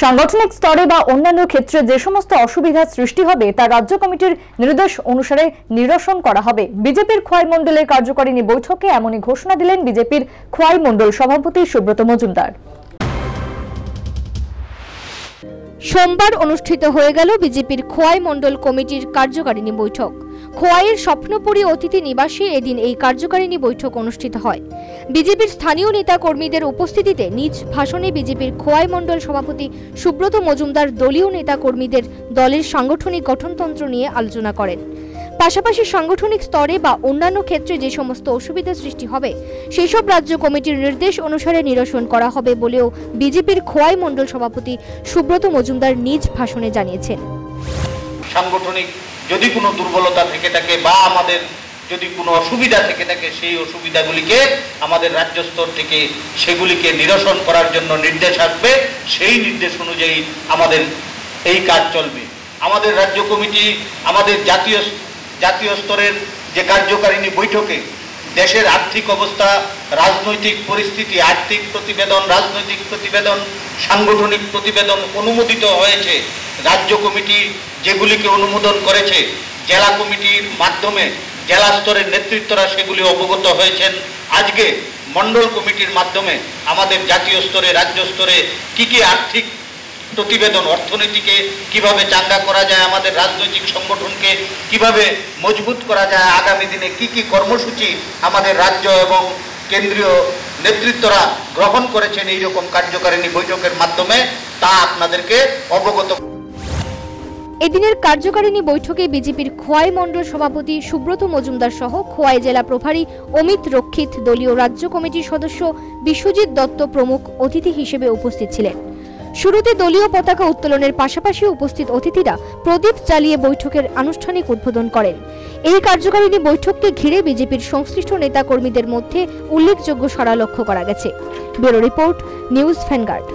সাংগঠনিক স্তরে বা অন্যান্য ক্ষেত্রে যে সমস্ত অসুবিধা সৃষ্টি হবে, তা রাজ্য কমিটির নির্দেশ অনুসারে নিরসন করা হবে। বিজেপির খোয়াই মণ্ডলের কার্যকারিণী বৈঠকে এমনই ঘোষণা দিলেন বিজেপির খোয়াই মণ্ডল সভাপতি সুব্রত মজুমদার। সোমবার অনুষ্ঠিত হয়ে গেল বিজেপির খোয়াই মণ্ডল কমিটির কার্যকারিণী বৈঠক। খোয়াইয়ের স্বপ্নপুরী অতিথি নিবাসে এদিন এই কার্যকারিণী বৈঠক অনুষ্ঠিত হয়। বিজেপির স্থানীয় নেতা কর্মীদের উপস্থিতিতে নিজ ভাষণে বিজেপির খোয়াই মণ্ডল সভাপতি সুব্রত মজুমদার দলীয় নেতা কর্মীদের দলের সাংগঠনিক গঠনতন্ত্র নিয়ে আলোচনা করেন। পাশাপাশি সাংগঠনিক স্তরে বা অন্যান্য ক্ষেত্রে যে সমস্ত অসুবিধা সৃষ্টি হবে সেই সব রাজ্য কমিটির নির্দেশ অনুসারে নিরসন করা হবে বলেও বিজেপির খোয়াই মণ্ডল সভাপতি সুব্রত মজুমদার নিজ ভাষণে জানিয়েছেন। সাংগঠনিক যদি কোনো দুর্বলতা থেকে থাকে বা আমাদের যদি কোনো অসুবিধা থেকে থাকে, সেই অসুবিধাগুলিকে আমাদের রাজ্য স্তর থেকে সেগুলিকে নিরসন করার জন্য নির্দেশ আসবে। সেই নির্দেশ অনুযায়ী আমাদের এই কাজ চলবে। আমাদের রাজ্য কমিটি, আমাদের জাতীয় জাতীয় স্তরের যে কার্যকারিণী বৈঠকে দেশের আর্থিক অবস্থা, রাজনৈতিক পরিস্থিতি, আর্থিক প্রতিবেদন, রাজনৈতিক প্রতিবেদন, সাংগঠনিক প্রতিবেদন অনুমোদিত হয়েছে। রাজ্য কমিটি যেগুলিকে অনুমোদন করেছে জেলা কমিটির মাধ্যমে জেলা স্তরের নেতৃত্বরা সেগুলি অবগত হয়েছেন। আজকে মণ্ডল কমিটির মাধ্যমে আমাদের জাতীয় স্তরে, রাজ্য স্তরে কি কি আর্থিক প্রতিবেদন, অর্থনীতিকে কীভাবে চাঙ্গা করা যায়, আমাদের রাজনৈতিক সংগঠনকে কীভাবে মজবুত করা যায়, আগামী দিনে কি কি কর্মসূচি আমাদের রাজ্য এবং কেন্দ্রীয় নেতৃত্বরা গ্রহণ করেছেন এই রকম কার্যকারিণী বৈঠকের মাধ্যমে তা আপনাদেরকে অবগত এদিনের কার্যকারিণী বৈঠকে বিজেপির খোয়াই মণ্ডল সভাপতি সুব্রত মজুমদার সহ খোয়াই জেলা প্রভারী অমিত রক্ষিত দলীয় রাজ্য কমিটির সদস্য বিশ্বজিৎ দত্ত প্রমুখ অতিথি হিসেবে উপস্থিত ছিলেন। শুরুতে দলীয় পতাকা উত্তোলনের পাশাপাশি উপস্থিত অতিথিরা প্রদীপ জ্বালিয়ে বৈঠকের আনুষ্ঠানিক উদ্বোধন করেন। এই কার্যকারিণী বৈঠককে ঘিরে বিজেপির সংশ্লিষ্ট নেতাকর্মীদের মধ্যে উল্লেখযোগ্য সাড়া লক্ষ্য করা গেছে। Bureau report, News Vanguard.